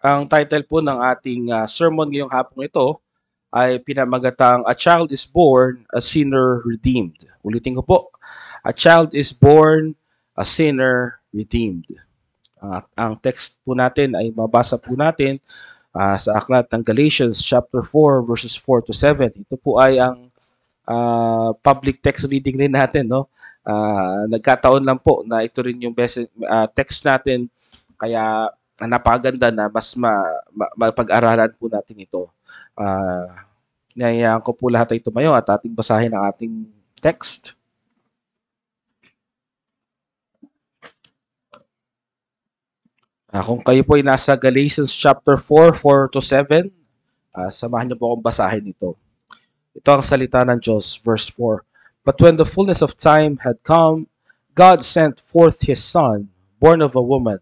Ang title po ng ating uh, sermon ngayong hapong ito ay pinamagatang A Child is Born, a Sinner Redeemed. Ulitin ko po, A Child is Born, a Sinner Redeemed. Uh, ang text po natin ay mabasa po natin uh, sa aklat ng Galatians chapter 4 verses 4 to 7. Ito po ay ang uh, public text reading rin natin. No? Uh, nagkataon lang po na ito rin yung best, uh, text natin kaya napakaganda na mas ma, ma, mapag-aralan po natin ito. Uh, Nayayaan ko po lahat ay tumayo at ating basahin ang ating text. Uh, kung kayo po ay nasa Galatians chapter 4, 4 to 7, uh, samahan niyo po akong basahin ito. Ito ang salita ng Diyos, verse 4. But when the fullness of time had come, God sent forth His Son, born of a woman,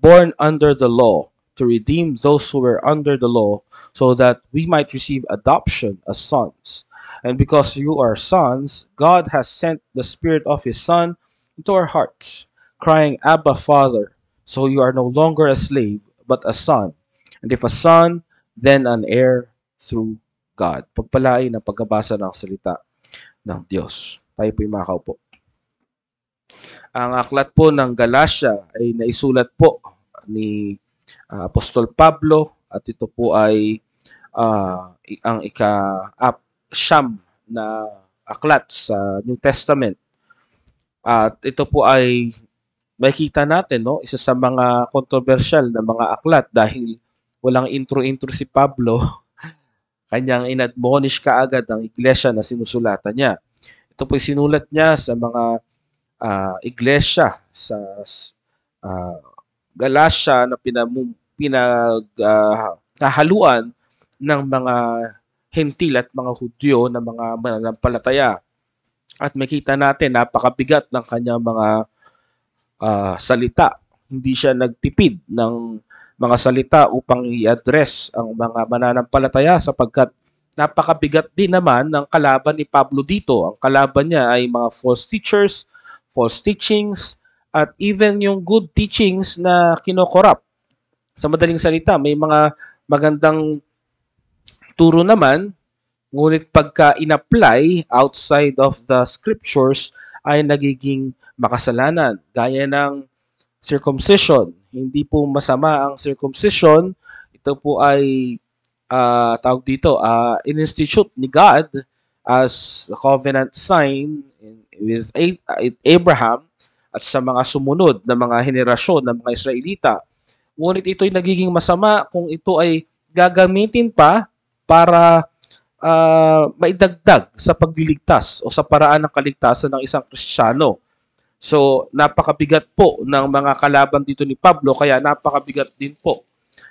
born under the law to redeem those who were under the law so that we might receive adoption as sons. And because you are sons, God has sent the Spirit of His Son into our hearts, crying, Abba, Father. So you are no longer a slave, but a son. And if a son, then an heir through God. Pagpalain ang pagkabasa ng salita ng Diyos. Tayo po'y makaupo. Ang aklat po ng Galatia ay naisulat po ni uh, Apostol Pablo at ito po ay uh, ang ika up siyam na aklat sa New Testament. At ito po ay makikita natin no isa sa mga controversial na mga aklat dahil walang intro-intro si Pablo kanyang inadmonish kaagad ang iglesia na sinusulatan niya. Ito po sinulat niya sa mga uh, iglesia sa uh, Galatia na pinamum, pinaghahaluan uh, ng mga hentil at mga Hudyo na mga mananampalataya. At makita natin napakabigat ng kanyang mga uh, salita. Hindi siya nagtipid ng mga salita upang i-address ang mga mananampalataya sapagkat napakabigat din naman ng kalaban ni Pablo dito. Ang kalaban niya ay mga false teachers, false teachings, at even yung good teachings na kinokorap. Sa madaling salita, may mga magandang turo naman, ngunit pagka in-apply outside of the scriptures ay nagiging makasalanan. Gaya ng circumcision. Hindi po masama ang circumcision. Ito po ay uh, tawag dito, uh, in-institute ni God as covenant sign with Abraham at sa mga sumunod na mga henerasyon ng mga Israelita. Ngunit ito'y nagiging masama kung ito ay gagamitin pa para uh, maidagdag sa pagliligtas o sa paraan ng kaligtasan ng isang Kristiyano. So, napakabigat po ng mga kalaban dito ni Pablo, kaya napakabigat din po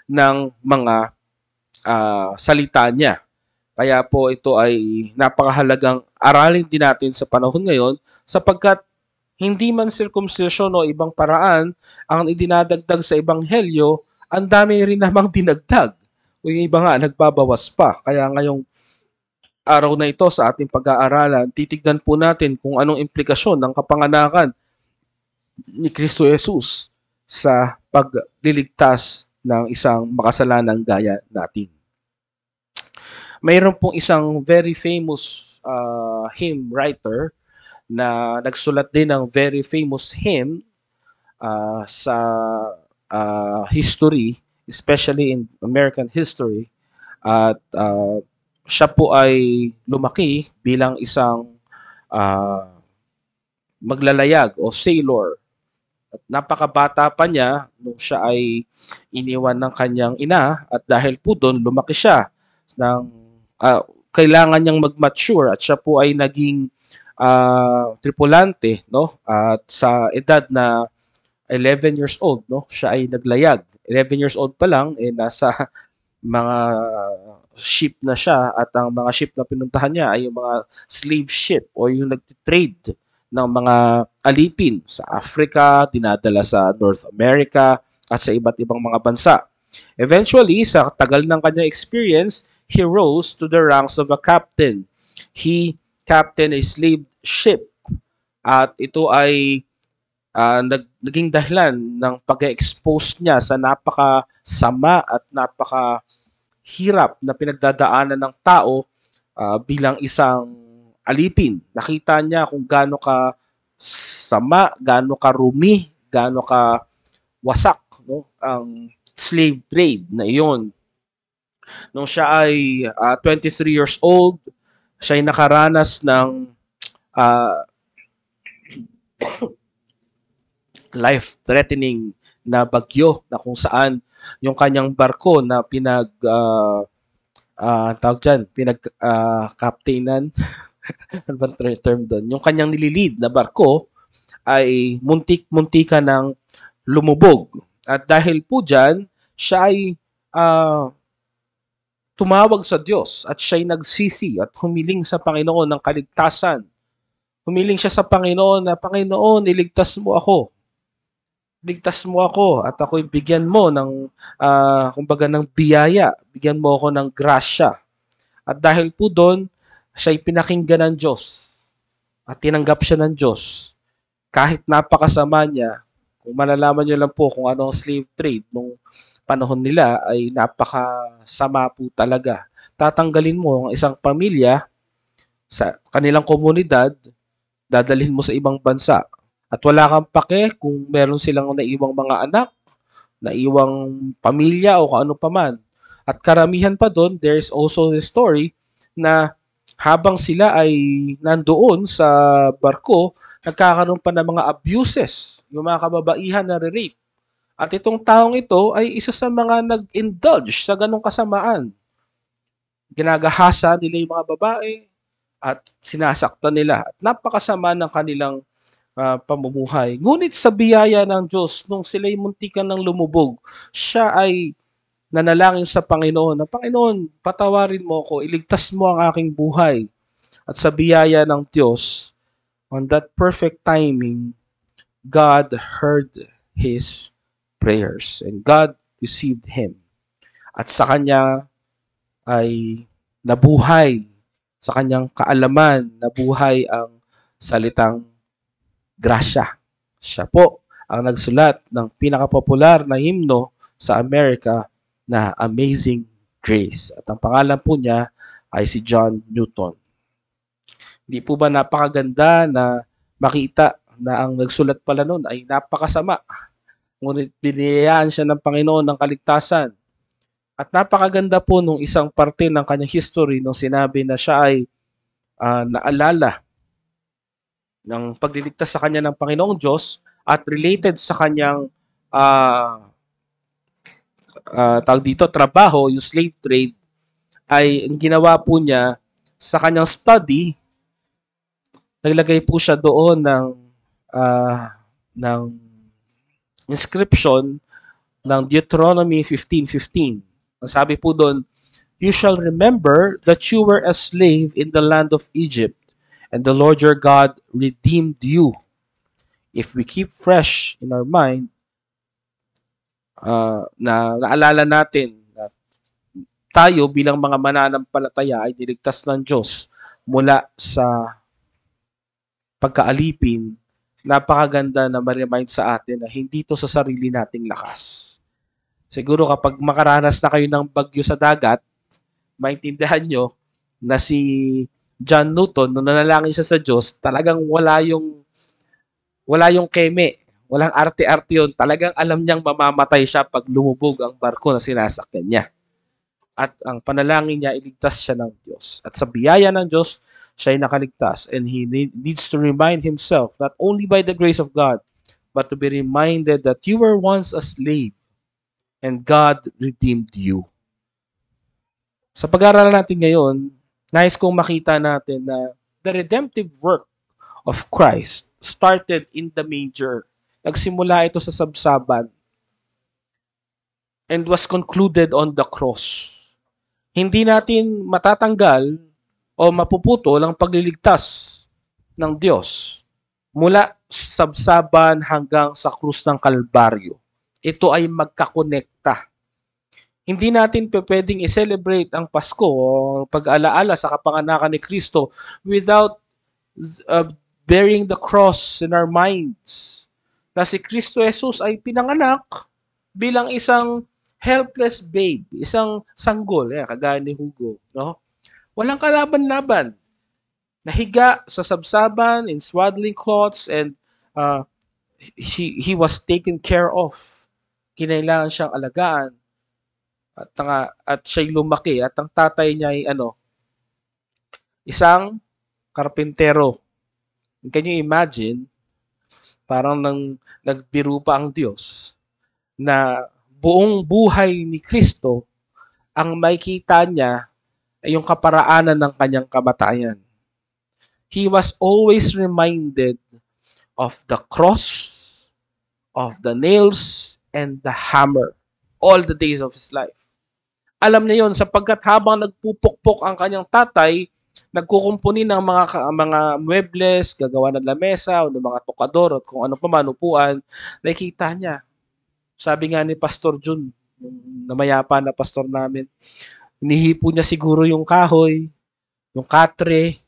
ng mga uh, salita niya. Kaya po ito ay napakahalagang aralin din natin sa panahon ngayon sapagkat hindi man circumcision o ibang paraan ang idinadagdag sa ebanghelyo, ang dami rin namang dinagdag. O yung iba nga, nagbabawas pa. Kaya ngayong araw na ito sa ating pag-aaralan, titignan po natin kung anong implikasyon ng kapanganakan ni Kristo Jesus sa pagliligtas ng isang makasalanang gaya natin. Mayroon pong isang very famous uh, hymn writer na nagsulat din ng very famous hymn uh, sa uh, history, especially in American history. At uh, siya po ay lumaki bilang isang uh, maglalayag o sailor. At napakabata pa niya nung siya ay iniwan ng kanyang ina at dahil po doon lumaki siya ng uh, kailangan niyang mag-mature at siya po ay naging uh, tripulante no? At sa edad na 11 years old no? Siya ay naglayag. 11 years old pa lang eh nasa mga ship na siya at ang mga ship na pinuntahan niya ay yung mga slave ship o yung nagtitrade ng mga alipin sa Africa, dinadala sa North America at sa iba't ibang mga bansa. Eventually, sa tagal ng kanyang experience, he rose to the ranks of a captain. He captain a slave ship. At ito ay uh, nag, naging dahilan ng pag-expose niya sa napaka sama at napaka hirap na pinagdadaanan ng tao uh, bilang isang alipin. Nakita niya kung gaano ka sama, gaano ka rumi, gaano ka wasak no ang slave trade na iyon. Nung siya ay uh, ah, 23 years old, siya ay nakaranas ng uh, life-threatening na bagyo na kung saan yung kanyang barko na pinag uh, uh, tawag dyan, pinag uh, captainan ano term doon? Yung kanyang nililid na barko ay muntik-muntika ng lumubog. At dahil po dyan, siya ay uh, tumawag sa Diyos at siya ay nagsisi at humiling sa Panginoon ng kaligtasan. Humiling siya sa Panginoon na, Panginoon, iligtas mo ako ligtas mo ako at ako'y bigyan mo ng, uh, kumbaga, ng biyaya. Bigyan mo ako ng grasya. At dahil po doon, siya'y pinakinggan ng Diyos. At tinanggap siya ng Diyos. Kahit napakasama niya, kung malalaman niyo lang po kung ano ang slave trade nung panahon nila ay napakasama po talaga. Tatanggalin mo ang isang pamilya sa kanilang komunidad, dadalhin mo sa ibang bansa at wala kang pake kung meron silang naiwang mga anak, naiwang pamilya o kung ano paman. At karamihan pa doon, there's also the story na habang sila ay nandoon sa barko, nagkakaroon pa ng mga abuses, yung mga kababaihan na rape. At itong taong ito ay isa sa mga nag-indulge sa ganong kasamaan. Ginagahasa nila yung mga babae at sinasaktan nila. At napakasama ng kanilang uh, pamumuhay. Ngunit sa biyaya ng Diyos, nung sila'y muntikan ng lumubog, siya ay nanalangin sa Panginoon na, Panginoon, patawarin mo ako, iligtas mo ang aking buhay. At sa biyaya ng Diyos, on that perfect timing, God heard his prayers and God received him. At sa kanya ay nabuhay, sa kanyang kaalaman, nabuhay ang salitang grasya. Siya po ang nagsulat ng pinakapopular na himno sa Amerika na Amazing Grace. At ang pangalan po niya ay si John Newton. Hindi po ba napakaganda na makita na ang nagsulat pala noon ay napakasama. Ngunit biniyayaan siya ng Panginoon ng kaligtasan. At napakaganda po nung isang parte ng kanyang history nung sinabi na siya ay uh, naalala ng pagliligtas sa kanya ng Panginoong Diyos at related sa kanyang uh, uh, tawag dito, trabaho, yung slave trade, ay ang ginawa po niya sa kanyang study, naglagay po siya doon ng uh, ng inscription ng Deuteronomy 15.15. Ang sabi po doon, You shall remember that you were a slave in the land of Egypt and the Lord your God redeemed you. If we keep fresh in our mind, uh, na naalala natin na tayo bilang mga mananampalataya ay niligtas ng Diyos mula sa pagkaalipin, napakaganda na ma-remind sa atin na hindi to sa sarili nating lakas. Siguro kapag makaranas na kayo ng bagyo sa dagat, maintindihan nyo na si John Newton, nung nanalangin siya sa Diyos, talagang wala yung wala yung keme. Walang arte-arte yun. Talagang alam niyang mamamatay siya pag lumubog ang barko na sinasakyan niya. At ang panalangin niya, iligtas siya ng Diyos. At sa biyaya ng Diyos, siya ay nakaligtas. And he needs to remind himself, not only by the grace of God, but to be reminded that you were once a slave and God redeemed you. Sa pag-aaralan natin ngayon, Nais kong makita natin na the redemptive work of Christ started in the manger. Nagsimula ito sa sabsaban and was concluded on the cross. Hindi natin matatanggal o mapuputol ang pagliligtas ng Diyos mula sabsaban hanggang sa krus ng Kalbaryo. Ito ay magkakonekta hindi natin pwedeng i-celebrate ang Pasko o pag-alaala sa kapanganakan ni Kristo without uh, bearing the cross in our minds. na si Kristo Jesus ay pinanganak bilang isang helpless babe, isang sanggol, eh, kagaya ni Hugo, no? Walang kalaban-laban. Nahiga sa sabsaban in swaddling cloths and uh, he, he was taken care of. Kinailangan siyang alagaan. At, nga, at siya'y lumaki. At ang tatay niya ay ano, isang karpintero. Can you imagine? Parang nang nagbiro pa ang Diyos na buong buhay ni Kristo ang makita niya yung kaparaanan ng kanyang kamatayan. He was always reminded of the cross, of the nails, and the hammer all the days of his life. Alam niya yon sapagkat habang nagpupukpok ang kanyang tatay, nagkukumpuni ng mga mga muebles, gagawa ng lamesa o ng mga tokador at kung ano pa man upuan, nakikita niya. Sabi nga ni Pastor Jun, namayapa na pastor namin, inihipo niya siguro yung kahoy, yung katre.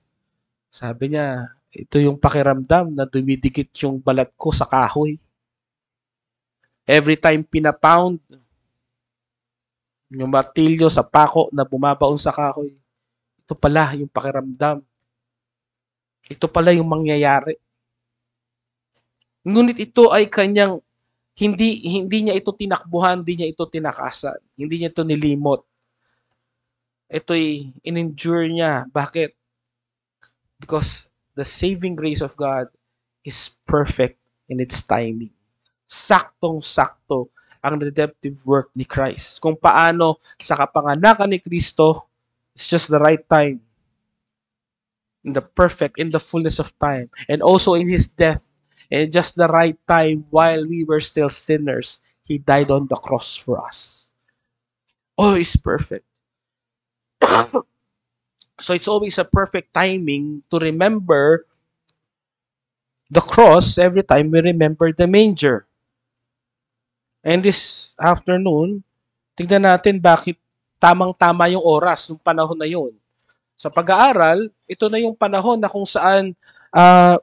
Sabi niya, ito yung pakiramdam na dumidikit yung balat ko sa kahoy. Every time pinapound, yung martilyo sa pako na bumabaon sa kahoy, ito pala yung pakiramdam. Ito pala yung mangyayari. Ngunit ito ay kanyang hindi hindi niya ito tinakbuhan, hindi niya ito tinakasan, hindi niya ito nilimot. Ito'y in-endure niya. Bakit? Because the saving grace of God is perfect in its timing. Saktong-sakto ang redemptive work ni Christ. Kung paano sa kapanganakan ni Kristo, it's just the right time. In the perfect, in the fullness of time. And also in His death, and just the right time while we were still sinners, He died on the cross for us. Oh, it's perfect. so it's always a perfect timing to remember the cross every time we remember the manger. And this afternoon, tignan natin bakit tamang-tama yung oras ng panahon na yun. Sa pag-aaral, ito na yung panahon na kung saan uh,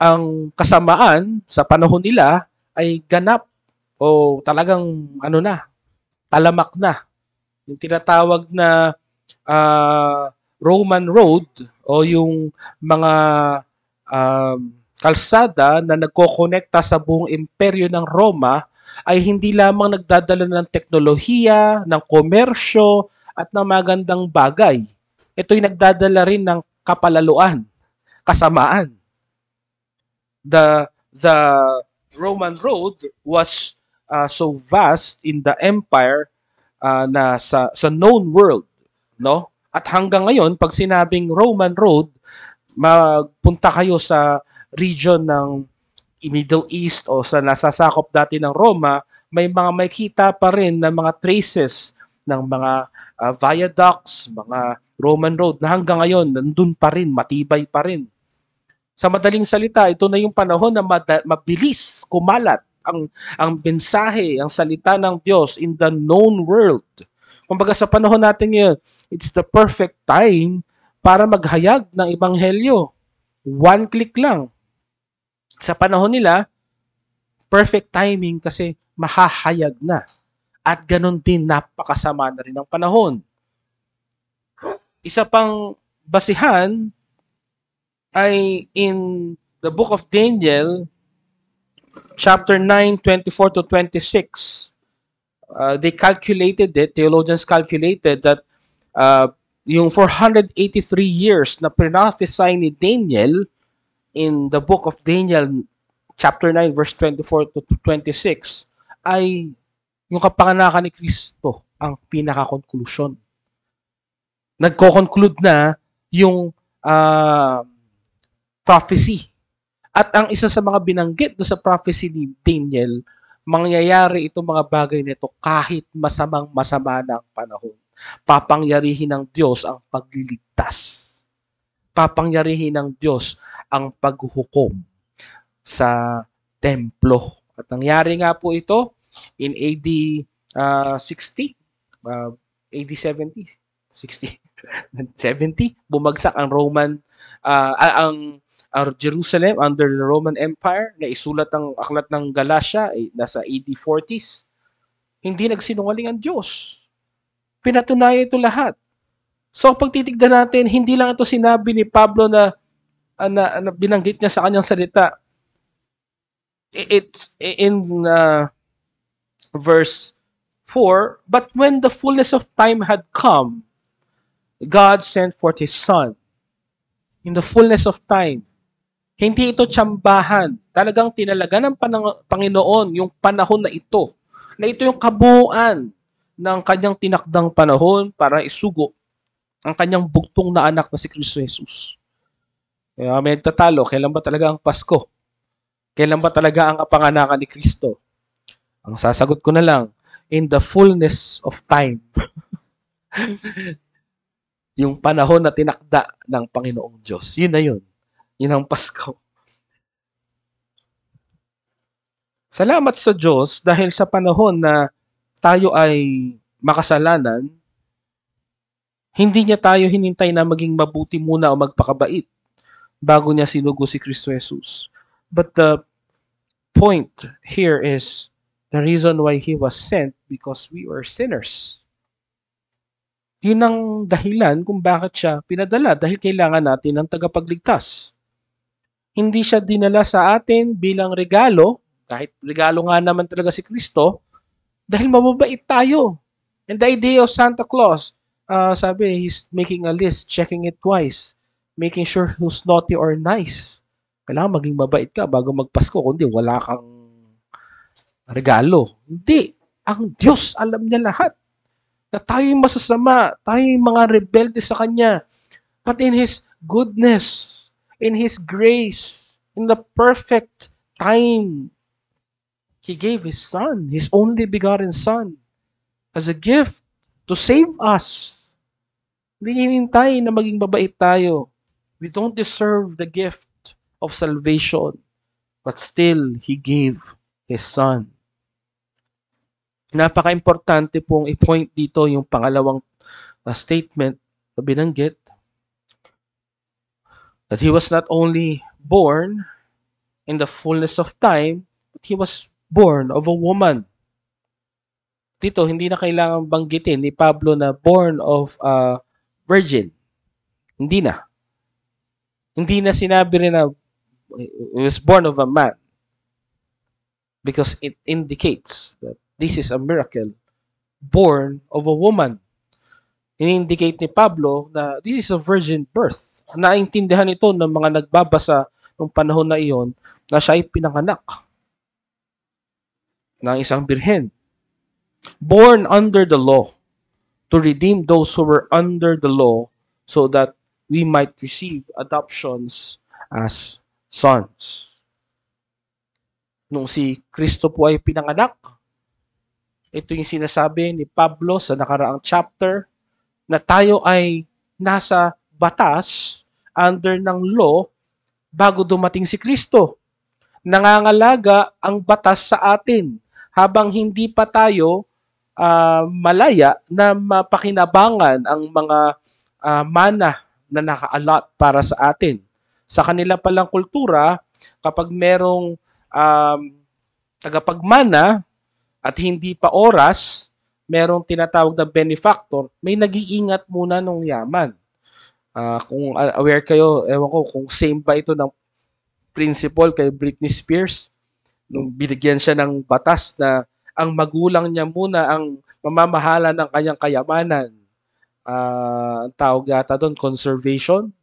ang kasamaan sa panahon nila ay ganap o talagang ano na, talamak na. Yung tinatawag na uh, Roman road o yung mga um, kalsada na nagkokonekta sa buong imperyo ng Roma ay hindi lamang nagdadala ng teknolohiya, ng komersyo, at ng magandang bagay. Ito'y nagdadala rin ng kapalaluan, kasamaan. The, the Roman road was uh, so vast in the empire uh, na sa, sa known world, no? At hanggang ngayon, pag sinabing Roman road, magpunta kayo sa region ng Middle East o sa nasasakop dati ng Roma, may mga makita pa rin na mga traces ng mga uh, viaducts, mga Roman road na hanggang ngayon nandun pa rin, matibay pa rin. Sa madaling salita, ito na yung panahon na mad- mabilis kumalat ang ang mensahe, ang salita ng Diyos in the known world. Kumbaga sa panahon natin ngayon, it's the perfect time para maghayag ng ebanghelyo. One click lang sa panahon nila, perfect timing kasi mahahayag na. At ganun din, napakasama na rin ang panahon. Isa pang basihan ay in the book of Daniel, chapter 9, 24 to 26. Uh, they calculated it, theologians calculated that uh, yung 483 years na prophesy ni Daniel in the book of Daniel chapter 9 verse 24 to 26 ay yung kapanganakan ni Kristo ang pinaka-conclusion. Nagko-conclude na yung uh, prophecy. At ang isa sa mga binanggit do sa prophecy ni Daniel, mangyayari itong mga bagay nito kahit masamang masama na panahon. Papangyarihin ng Diyos ang pagliligtas papangyarihin ng Diyos ang paghuhukom sa templo. At nangyari nga po ito in AD uh, 60, uh, AD 70, 60. 70, bumagsak ang Roman, uh, ang uh, Jerusalem under the Roman Empire, na isulat ang aklat ng Galatia, eh, nasa AD 40s. Hindi nagsinungaling ang Diyos. Pinatunayan ito lahat. So pag titignan natin, hindi lang ito sinabi ni Pablo na, uh, na, na binanggit niya sa kanyang salita. It's in uh, verse 4, But when the fullness of time had come, God sent forth His Son. In the fullness of time. Hindi ito tsambahan. Talagang tinalaga ng Panginoon yung panahon na ito. Na ito yung kabuuan ng kanyang tinakdang panahon para isugo ang kanyang bugtong na anak na si Kristo Jesus. Kaya may nagtatalo, kailan ba talaga ang Pasko? Kailan ba talaga ang kapanganakan ni Kristo? Ang sasagot ko na lang, in the fullness of time. yung panahon na tinakda ng Panginoong Diyos. Yun na yun. Yun ang Pasko. Salamat sa Diyos dahil sa panahon na tayo ay makasalanan, hindi niya tayo hinintay na maging mabuti muna o magpakabait bago niya sinugo si Kristo Jesus. But the point here is the reason why He was sent because we were sinners. Yun ang dahilan kung bakit siya pinadala dahil kailangan natin ng tagapagligtas. Hindi siya dinala sa atin bilang regalo, kahit regalo nga naman talaga si Kristo, dahil mababait tayo. And the idea of Santa Claus, uh, sabi, he's making a list, checking it twice, making sure who's naughty or nice. Kailangan maging mabait ka bago magpasko, kundi wala kang regalo. Hindi. Ang Diyos alam niya lahat. Na tayo'y masasama, tayo'y mga rebelde sa Kanya. But in His goodness, in His grace, in the perfect time. He gave His Son, His only begotten Son, as a gift to save us. Hindi hinintay na maging mabait tayo. We don't deserve the gift of salvation, but still He gave His Son. Napaka-importante pong i-point dito yung pangalawang uh, statement na binanggit that he was not only born in the fullness of time, but he was born of a woman. Dito, hindi na kailangan banggitin ni Pablo na born of a virgin. Hindi na. Hindi na sinabi rin na he was born of a man. Because it indicates that this is a miracle born of a woman. Ini-indicate ni Pablo na this is a virgin birth naintindihan ito ng mga nagbabasa ng panahon na iyon na siya ay pinanganak ng isang birhen. Born under the law to redeem those who were under the law so that we might receive adoptions as sons. Nung si Kristo po ay pinanganak, ito yung sinasabi ni Pablo sa nakaraang chapter na tayo ay nasa batas under ng law bago dumating si Kristo. Nangangalaga ang batas sa atin habang hindi pa tayo uh, malaya na mapakinabangan ang mga uh, mana na naka-allot para sa atin. Sa kanila palang kultura, kapag merong um, tagapagmana at hindi pa oras, merong tinatawag na benefactor, may nag-iingat muna ng yaman. Uh, kung aware kayo, ewan ko kung same ba ito ng principle kay Britney Spears nung binigyan siya ng batas na ang magulang niya muna ang mamamahala ng kanyang kayamanan. Uh, ang tawag yata doon, conservation.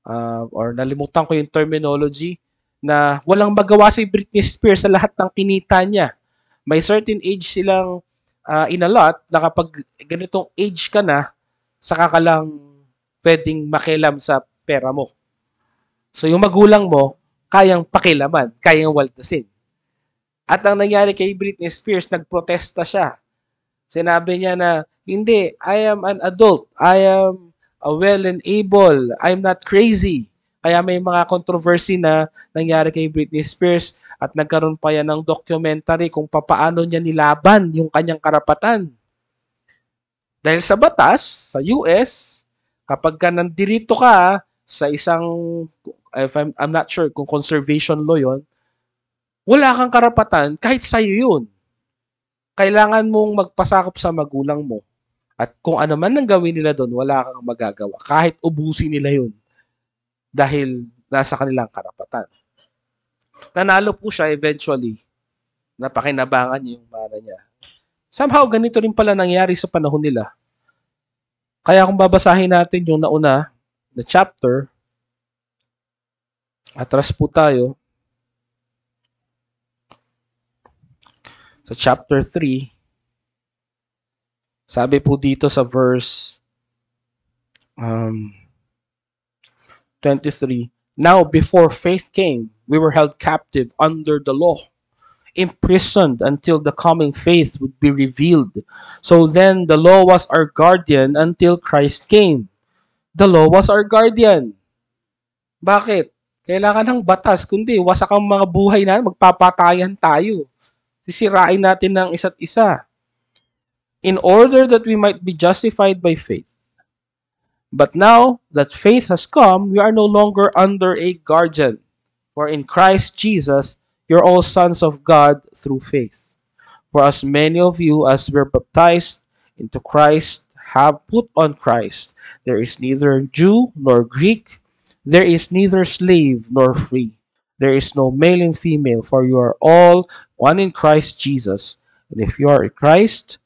Uh, or nalimutan ko yung terminology na walang magawa si Britney Spears sa lahat ng kinita niya. May certain age silang uh, inalot na kapag ganitong age ka na, saka ka lang pwedeng makilam sa pera mo. So yung magulang mo, kayang pakilaman, kayang waldasin. At ang nangyari kay Britney Spears, nagprotesta siya. Sinabi niya na, hindi, I am an adult. I am well and able. I'm not crazy. Kaya may mga controversy na nangyari kay Britney Spears at nagkaroon pa yan ng documentary kung papaano niya nilaban yung kanyang karapatan. Dahil sa batas, sa US, Kapag ka nandirito ka sa isang, if I'm, I'm not sure kung conservation law yon, wala kang karapatan kahit sa'yo yun. Kailangan mong magpasakop sa magulang mo. At kung ano man ang gawin nila doon, wala kang magagawa. Kahit ubusin nila yun. Dahil nasa kanilang karapatan. Nanalo po siya eventually. Napakinabangan yung mana niya. Somehow, ganito rin pala nangyari sa panahon nila. Kaya kung babasahin natin yung nauna na chapter, atras po tayo, sa chapter 3, sabi po dito sa verse um, 23, Now before faith came, we were held captive under the law imprisoned until the coming faith would be revealed. So then the law was our guardian until Christ came. The law was our guardian. Bakit? Kailangan ng batas, kundi wasak ang mga buhay na magpapatayan tayo. Sisirain natin ng isa't isa. In order that we might be justified by faith. But now that faith has come, we are no longer under a guardian. For in Christ Jesus, You're all sons of God through faith. For as many of you as were baptized into Christ have put on Christ. There is neither Jew nor Greek, there is neither slave nor free. There is no male and female, for you are all one in Christ Jesus. And if you are in Christ,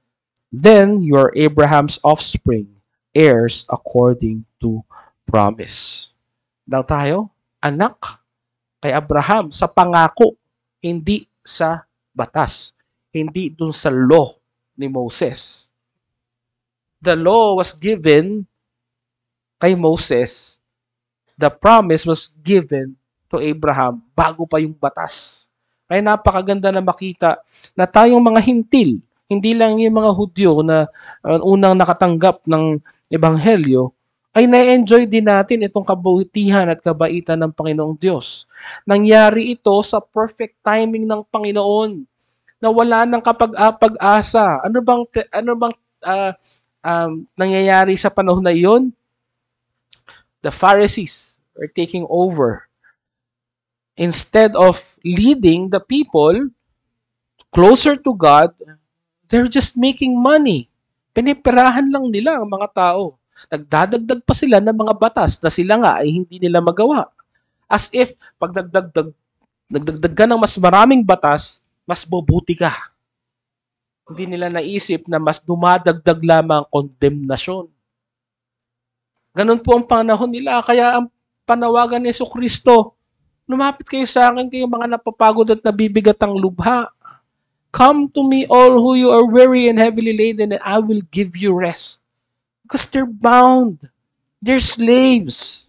then you are Abraham's offspring, heirs according to promise. Daw tayo, anak kay Abraham sa pangako hindi sa batas, hindi dun sa law ni Moses. The law was given kay Moses. The promise was given to Abraham bago pa yung batas. Kaya napakaganda na makita na tayong mga hintil, hindi lang yung mga Hudyo na uh, unang nakatanggap ng ebanghelyo, ay na-enjoy din natin itong kabutihan at kabaitan ng Panginoong Diyos. Nangyari ito sa perfect timing ng Panginoon na wala nang kapag-asa. Ano bang ano bang uh, um, nangyayari sa panahon na iyon? The Pharisees are taking over. Instead of leading the people closer to God, they're just making money. Pinipirahan lang nila ang mga tao. Nagdadagdag pa sila ng mga batas na sila nga ay hindi nila magawa. As if, pag nagdagdag, nagdagdag ka ng mas maraming batas, mas mabuti ka. Hindi nila naisip na mas dumadagdag lamang kondemnasyon. Ganun po ang panahon nila. Kaya ang panawagan ni Yeso Kristo, lumapit kayo sa akin kayo mga napapagod at nabibigat ang lubha. Come to me all who you are weary and heavily laden and I will give you rest. Because they're bound. They're slaves.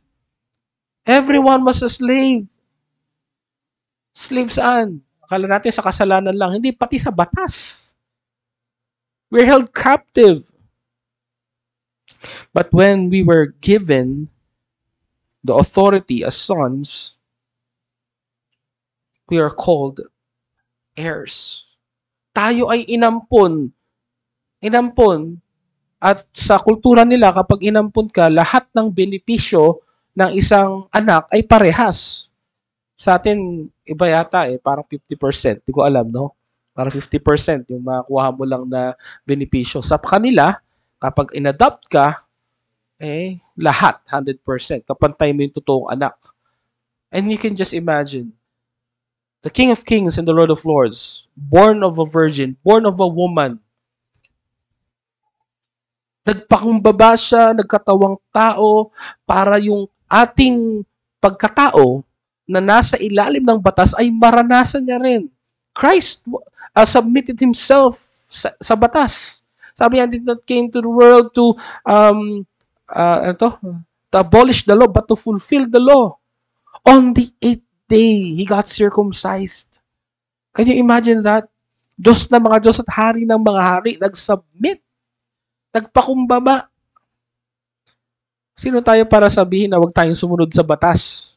Everyone was a slave. Slave saan? Akala natin sa kasalanan lang. Hindi, pati sa batas. We're held captive. But when we were given the authority as sons, we are called heirs. Tayo ay inampon. Inampon at sa kultura nila, kapag inampun ka, lahat ng benepisyo ng isang anak ay parehas. Sa atin, iba yata eh, parang 50%. Hindi ko alam, no? Parang 50% yung makuha mo lang na benepisyo. Sa kanila, kapag inadopt ka, eh, lahat, 100%. Kapantay mo yung totoong anak. And you can just imagine, the King of Kings and the Lord of Lords, born of a virgin, born of a woman, Nagpakumbaba siya, nagkatawang tao para yung ating pagkatao na nasa ilalim ng batas ay maranasan niya rin. Christ uh, submitted himself sa, sa batas. Sabi niya, did not came to the world to um, uh, ano to, to abolish the law, but to fulfill the law. On the eighth day, he got circumcised. Can you imagine that? Diyos na mga Diyos at hari ng mga hari, nag-submit Nagpakumbaba. Sino tayo para sabihin na huwag tayong sumunod sa batas?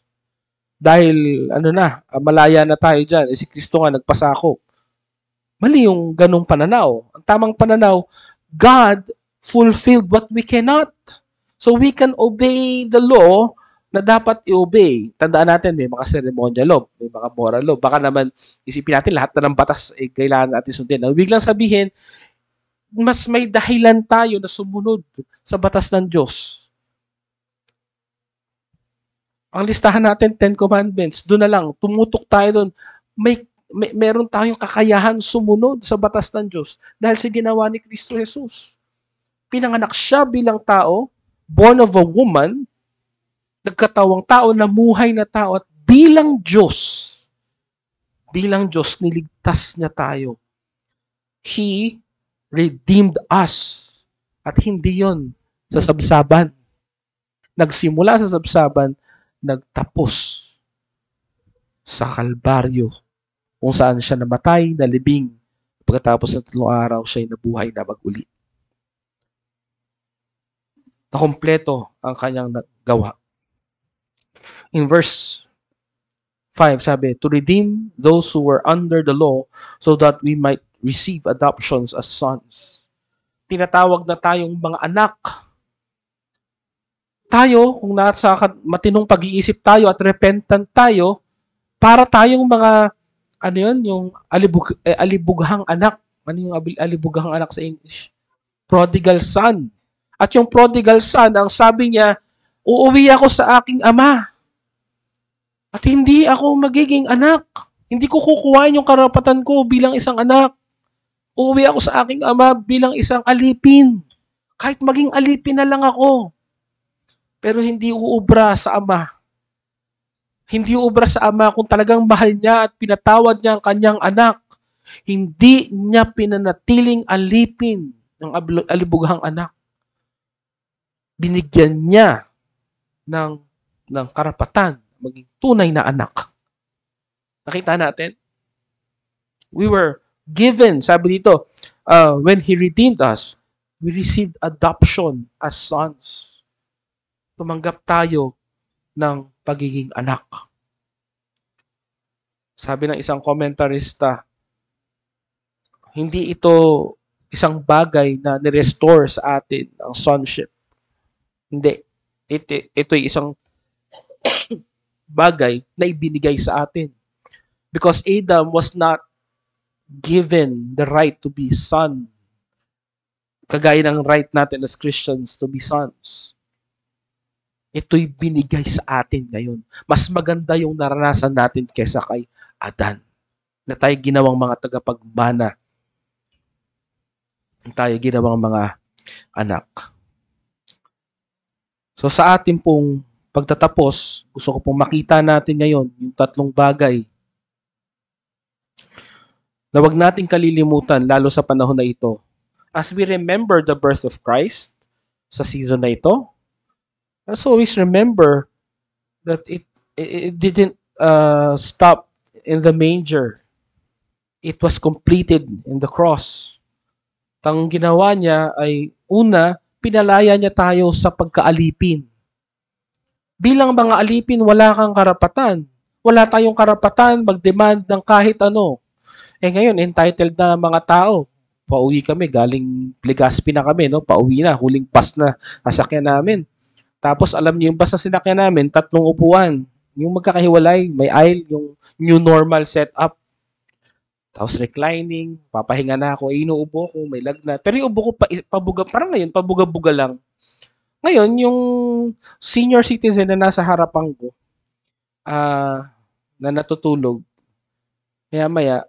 Dahil, ano na, ah, malaya na tayo dyan. Eh, si Kristo nga nagpasako. Mali yung ganong pananaw. Ang tamang pananaw, God fulfilled what we cannot. So we can obey the law na dapat i-obey. Tandaan natin, may mga ceremonial law, may mga moral law. Baka naman isipin natin lahat na ng batas eh, kailangan natin sundin. Ang biglang sabihin, mas may dahilan tayo na sumunod sa batas ng Diyos. Ang listahan natin, Ten Commandments, doon na lang, tumutok tayo doon. May, may, meron tayong kakayahan sumunod sa batas ng Diyos dahil sa ginawa ni Kristo Jesus. Pinanganak siya bilang tao, born of a woman, nagkatawang tao, namuhay na tao at bilang Diyos, bilang Diyos, niligtas niya tayo. He redeemed us. At hindi yon sa sabsaban. Nagsimula sa sabsaban, nagtapos sa Kalbaryo kung saan siya namatay, nalibing. Pagkatapos ng tatlong araw, siya ay nabuhay na maguli. Nakompleto ang kanyang gawa. In verse 5, sabi, To redeem those who were under the law so that we might receive adoptions as sons. Tinatawag na tayong mga anak tayo, kung nasa matinong pag-iisip tayo at repentant tayo, para tayong mga, ano yun, yung alibug, eh, alibughang anak. Ano yung alibughang anak sa English? Prodigal son. At yung prodigal son, ang sabi niya, uuwi ako sa aking ama. At hindi ako magiging anak. Hindi ko kukuhain yung karapatan ko bilang isang anak. Uuwi ako sa aking ama bilang isang alipin. Kahit maging alipin na lang ako pero hindi uubra sa Ama. Hindi uubra sa Ama kung talagang mahal niya at pinatawad niya ang kanyang anak. Hindi niya pinanatiling alipin ng alibughang anak. Binigyan niya ng, ng karapatan maging tunay na anak. Nakita natin? We were given, sabi dito, uh, when He redeemed us, we received adoption as sons tumanggap tayo ng pagiging anak. Sabi ng isang komentarista, hindi ito isang bagay na ni-restore sa atin ang sonship. Hindi. Ito, ito ay isang bagay na ibinigay sa atin. Because Adam was not given the right to be son. Kagaya ng right natin as Christians to be sons ito'y binigay sa atin ngayon. Mas maganda yung naranasan natin kesa kay Adan. Na tayo ginawang mga tagapagmana. Tayo ginawang mga anak. So sa atin pong pagtatapos, gusto ko pong makita natin ngayon yung tatlong bagay na wag nating kalilimutan lalo sa panahon na ito. As we remember the birth of Christ sa season na ito, Let's always remember that it it didn't uh, stop in the manger. It was completed in the cross. Ang ginawa niya ay una, pinalaya niya tayo sa pagkaalipin. Bilang mga alipin, wala kang karapatan. Wala tayong karapatan mag-demand ng kahit ano. Eh ngayon, entitled na mga tao. Pauwi kami, galing Legazpi na kami, no? Pauwi na, huling pass na sasakyan namin tapos alam niyo yung basta sinakyan namin, tatlong upuan. Yung magkakahiwalay, may aisle, yung new normal setup. Tapos reclining, papahinga na ako, eh, inuubo ko, may lagnat. Pero yung ubo ko pa, pabuga, parang ngayon, pabuga-buga lang. Ngayon, yung senior citizen na nasa harapan ko, uh, na natutulog, maya-maya,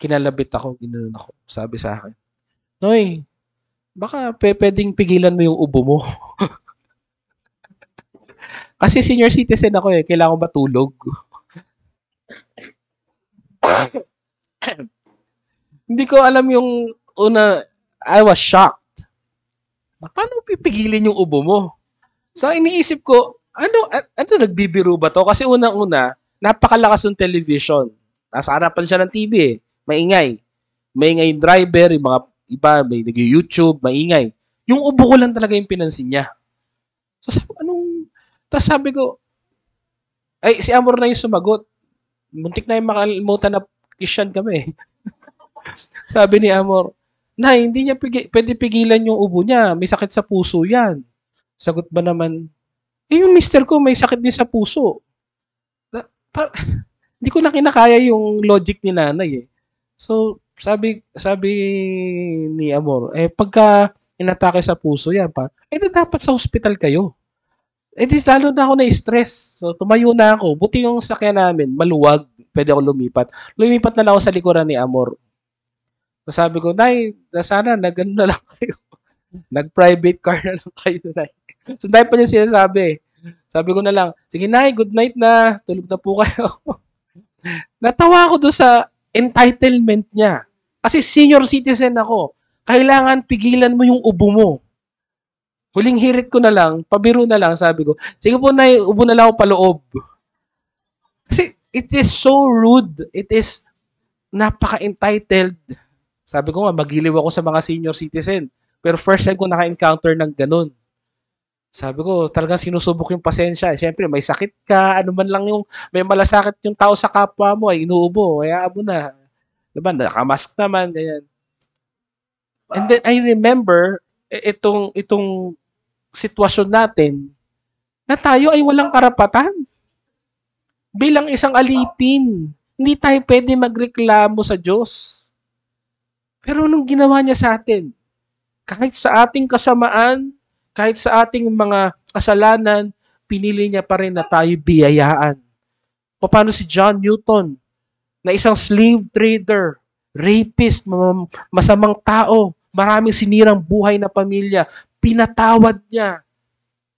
kinalabit ako, ginanon ako, sabi sa akin, Noy, baka pwedeng pigilan mo yung ubo mo. Kasi senior citizen ako eh, kailangan ko matulog. Hindi ko alam yung una, I was shocked. Paano pipigilin yung ubo mo? So iniisip ko, ano, ano nagbibiro ba to? Kasi unang-una, napakalakas ng television. Nasa harapan siya ng TV eh. Maingay. Maingay yung driver, yung mga iba, may nag-YouTube, maingay. Yung ubo ko lang talaga yung pinansin niya. So sabi, anong tapos sabi ko, ay, si Amor na yung sumagot. Muntik na yung makalimutan na Christian kami. sabi ni Amor, na hindi niya pigi- pwede pigilan yung ubo niya. May sakit sa puso yan. Sagot ba naman, eh yung mister ko may sakit din sa puso. Na, pa, hindi ko na kinakaya yung logic ni nanay eh. So, sabi sabi ni Amor, eh pagka inatake sa puso yan pa, eh dapat sa hospital kayo. Eh di lalo na ako na-stress. So, tumayo na ako. Buti yung sakyan namin, maluwag. Pwede ako lumipat. Lumipat na lang ako sa likuran ni Amor. So, sabi ko, Nay, sana na gano'n na lang kayo. Nag-private car na lang kayo, Nay. So, dahil pa niya sinasabi. Sabi ko na lang, sige, Nay, good night na. Tulog na po kayo. Natawa ako doon sa entitlement niya. Kasi senior citizen ako. Kailangan pigilan mo yung ubo mo. Huling hirit ko na lang, pabiro na lang, sabi ko, sige po na, ubo na lang ako paloob. Kasi it is so rude. It is napaka-entitled. Sabi ko nga, magiliw ako sa mga senior citizen. Pero first time ko naka-encounter ng ganun. Sabi ko, talagang sinusubok yung pasensya. Siyempre, may sakit ka, ano man lang yung, may malasakit yung tao sa kapwa mo, ay inuubo, kaya mo na. Diba, nakamask naman, ganyan. And then, I remember, itong, itong sitwasyon natin, na tayo ay walang karapatan. Bilang isang alipin, hindi tayo pwede magreklamo sa Diyos. Pero anong ginawa niya sa atin? Kahit sa ating kasamaan, kahit sa ating mga kasalanan, pinili niya pa rin na tayo biyayaan. Paano si John Newton, na isang slave trader, rapist, masamang tao, maraming sinirang buhay na pamilya, pinatawad niya.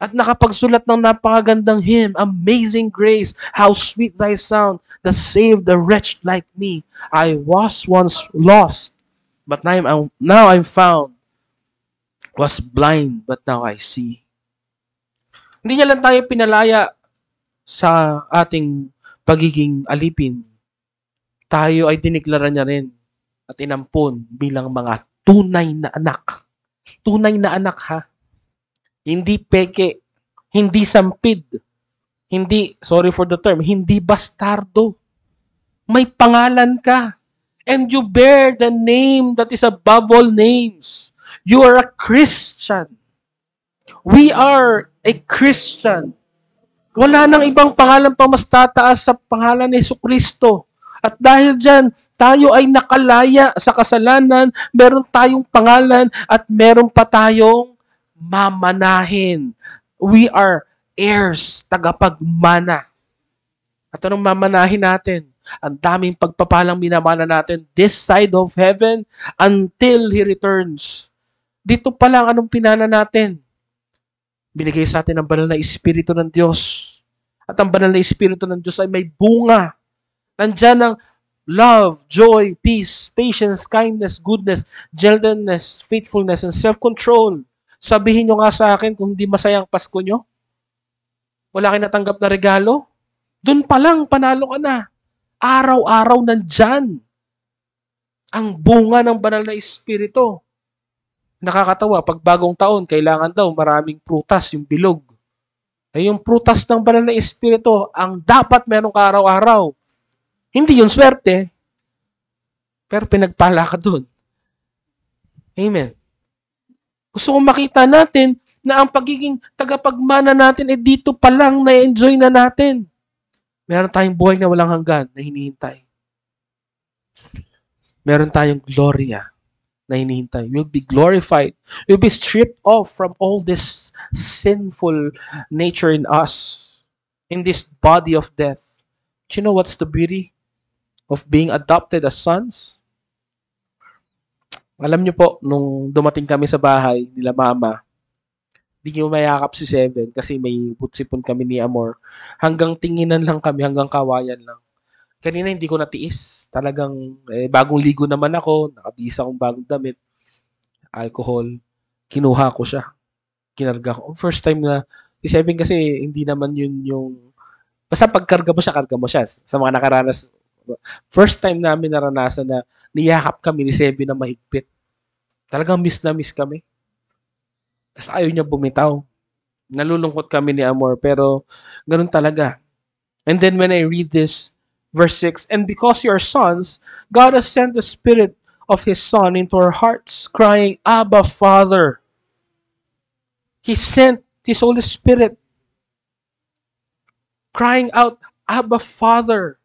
At nakapagsulat ng napakagandang hymn, Amazing Grace, how sweet thy sound, that saved the wretch like me. I was once lost, but now I'm, now I'm found. Was blind, but now I see. Hindi niya lang tayo pinalaya sa ating pagiging alipin. Tayo ay diniklara niya rin at inampon bilang mga tunay na anak tunay na anak ha. Hindi peke, hindi sampid, hindi, sorry for the term, hindi bastardo. May pangalan ka. And you bear the name that is above all names. You are a Christian. We are a Christian. Wala nang ibang pangalan pa mas tataas sa pangalan ni Yesu Kristo. At dahil dyan, tayo ay nakalaya sa kasalanan, meron tayong pangalan at meron pa tayong mamanahin. We are heirs, tagapagmana. At anong mamanahin natin? Ang daming pagpapalang minamana natin this side of heaven until He returns. Dito pa lang anong pinana natin? Binigay sa atin ang banal na Espiritu ng Diyos. At ang banal na Espiritu ng Diyos ay may bunga Nandiyan ang love, joy, peace, patience, kindness, goodness, gentleness, faithfulness, and self-control. Sabihin nyo nga sa akin kung hindi masaya ang Pasko nyo. Wala kayo natanggap na regalo. Doon pa lang, panalo ka na. Araw-araw nandyan. Ang bunga ng banal na espiritu. Nakakatawa, pag bagong taon, kailangan daw maraming prutas, yung bilog. Ay yung prutas ng banal na espiritu, ang dapat meron ka araw-araw hindi yun swerte, pero pinagpala ka doon. Amen. Gusto kong makita natin na ang pagiging tagapagmana natin ay eh dito pa lang na-enjoy na natin. Meron tayong buhay na walang hanggan na hinihintay. Meron tayong gloria na hinihintay. We'll be glorified. We'll be stripped off from all this sinful nature in us, in this body of death. Do you know what's the beauty? of being adopted as sons. Alam niyo po, nung dumating kami sa bahay nila mama, hindi niyo mayakap si Seven kasi may putsipon kami ni Amor. Hanggang tinginan lang kami, hanggang kawayan lang. Kanina hindi ko natiis. Talagang eh, bagong ligo naman ako, nakabisa akong bagong damit, alcohol. Kinuha ko siya. Kinarga ko. First time na, si Seven kasi hindi naman yun yung, basta pagkarga mo siya, karga mo siya. Sa mga nakaranas First time namin naranasan na niyakap kami ni Sebi na mahigpit. Talagang miss na miss kami. Tapos ayaw niya bumitaw. Nalulungkot kami ni Amor, pero ganun talaga. And then when I read this, verse 6, And because you are sons, God has sent the Spirit of His Son into our hearts, crying, Abba, Father. He sent His Holy Spirit crying out, Abba Father.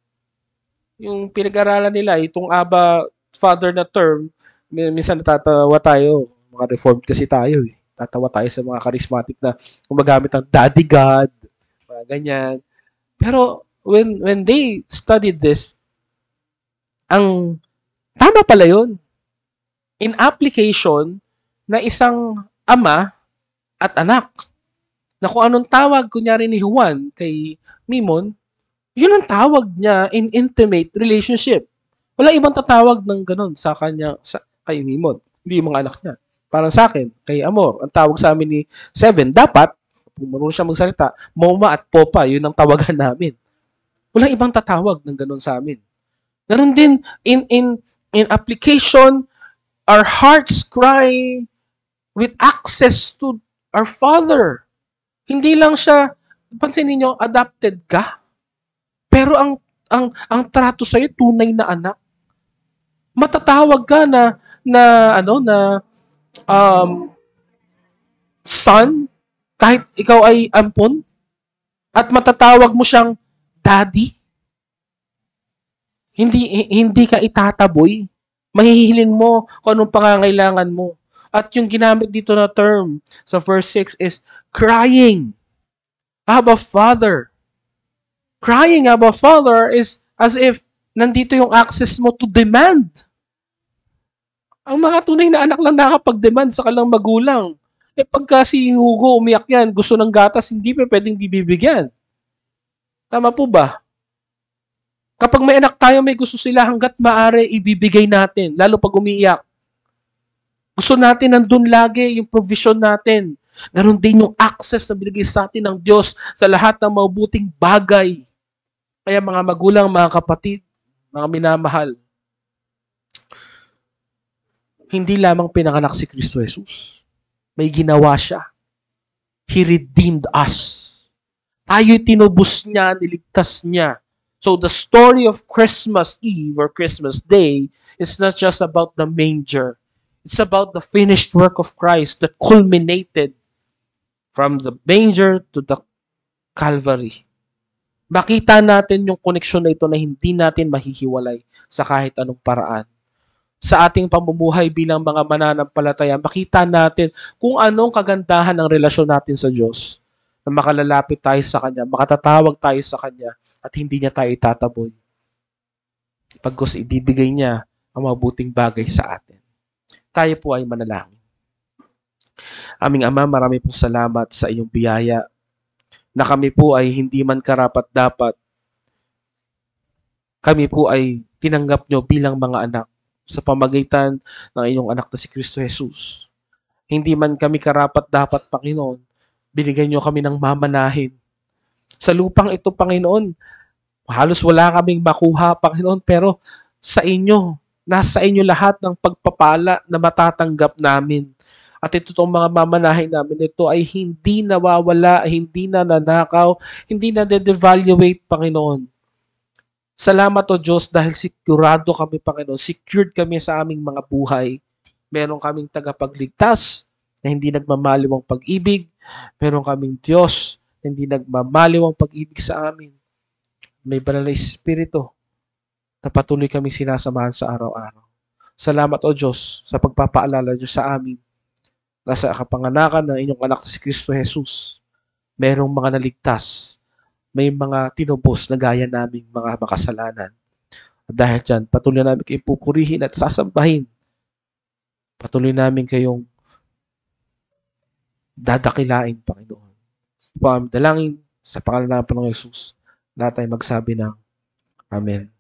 Yung pinag-aralan nila, itong Abba Father na term, minsan natatawa tayo, mga reformed kasi tayo eh. Tatawa tayo sa mga charismatic na gumagamit ng Daddy God, mga ganyan. Pero when when they studied this, ang tama pala yun. In application na isang ama at anak na kung anong tawag kunyari ni Juan kay Mimon, yun ang tawag niya in intimate relationship. Wala ibang tatawag ng ganun sa kanya, sa, kay Mimon. Hindi yung mga anak niya. Parang sa akin, kay Amor, ang tawag sa amin ni Seven, dapat, kung marunong siya magsalita, Moma at Popa, yun ang tawagan namin. Walang ibang tatawag ng ganun sa amin. Ganun din, in, in, in application, our hearts cry with access to our Father. Hindi lang siya, pansin niyo adopted ka. Pero ang ang ang trato sa iyo tunay na anak. Matatawag ka na na ano na um, son, kahit ikaw ay ampon, at matatawag mo siyang daddy, hindi hindi ka itataboy. Mahihiling mo kung anong pangangailangan mo. At yung ginamit dito na term sa verse 6 is crying. Abba Father. Crying Abba Father is as if nandito yung access mo to demand. Ang mga tunay na anak lang nakapag-demand sa kalang magulang. Eh pagka si Hugo umiyak yan, gusto ng gatas, hindi pa pwedeng bibigyan. Tama po ba? Kapag may anak tayo, may gusto sila hanggat maaari, ibibigay natin. Lalo pag umiiyak. Gusto natin nandun lagi yung provision natin. Ganon din yung access na binigay sa atin ng Diyos sa lahat ng mabuting bagay. Kaya mga magulang, mga kapatid, mga minamahal, hindi lamang pinanganak si Kristo Jesus. May ginawa siya. He redeemed us. Tayo'y tinubos niya, niligtas niya. So the story of Christmas Eve or Christmas Day is not just about the manger. It's about the finished work of Christ that culminated from the manger to the Calvary. Makita natin yung koneksyon na ito na hindi natin mahihiwalay sa kahit anong paraan sa ating pamumuhay bilang mga mananampalataya, makita natin kung anong kagandahan ng relasyon natin sa Diyos. Na makalalapit tayo sa Kanya, makatatawag tayo sa Kanya, at hindi niya tayo itataboy. Pagkos ibibigay niya ang mabuting bagay sa atin. Tayo po ay manalangin. Aming Ama, marami pong salamat sa iyong biyaya na kami po ay hindi man karapat dapat. Kami po ay tinanggap nyo bilang mga anak sa pamagitan ng inyong anak na si Kristo Jesus. Hindi man kami karapat dapat, Panginoon, binigyan niyo kami ng mamanahin. Sa lupang ito, Panginoon, halos wala kaming makuha, Panginoon, pero sa inyo, nasa inyo lahat ng pagpapala na matatanggap namin. At ito itong mga mamanahin namin, ito ay hindi nawawala, hindi na nanakaw, hindi na de-devaluate, Panginoon Salamat o Diyos dahil sigurado kami, Panginoon, secured kami sa aming mga buhay. Meron kaming tagapagligtas na hindi nagmamaliw ang pag-ibig. Meron kaming Diyos na hindi nagmamaliw ang pag-ibig sa amin. May banal na Espiritu na patuloy kami sinasamahan sa araw-araw. Salamat o Diyos sa pagpapaalala Diyos sa amin na sa kapanganakan ng inyong anak si Kristo Jesus, merong mga naligtas may mga tinubos na gaya naming mga makasalanan. At dahil dyan, patuloy namin kayong pupurihin at sasambahin. Patuloy namin kayong dadakilain, Panginoon. Dalangin sa pangalan ng Panginoong Yesus. Lahat ay magsabi ng Amen.